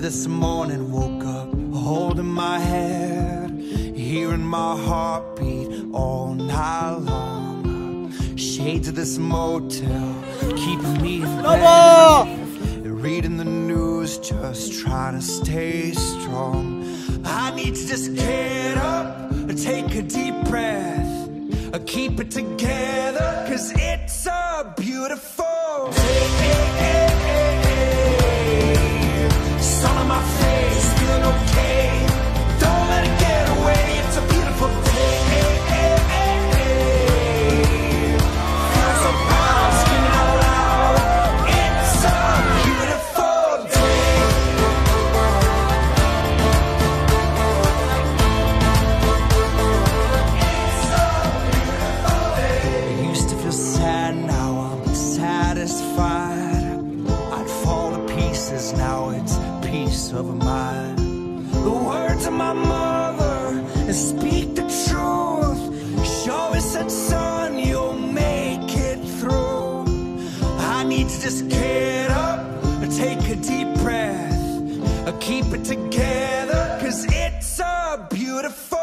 this morning, woke up holding my head, hearing my heartbeat all night long. Shades of this motel, keeping me in bed. Reading the news, just trying to stay strong. I need to just get up, take a deep breath, keep it together, cause it's of mind. The words of my mother speak the truth. She always said, son, you'll make it through. I need to just get up, take a deep breath, keep it together, cause it's a beautiful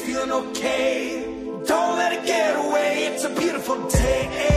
feeling okay. Don't let it get away. It's a beautiful day.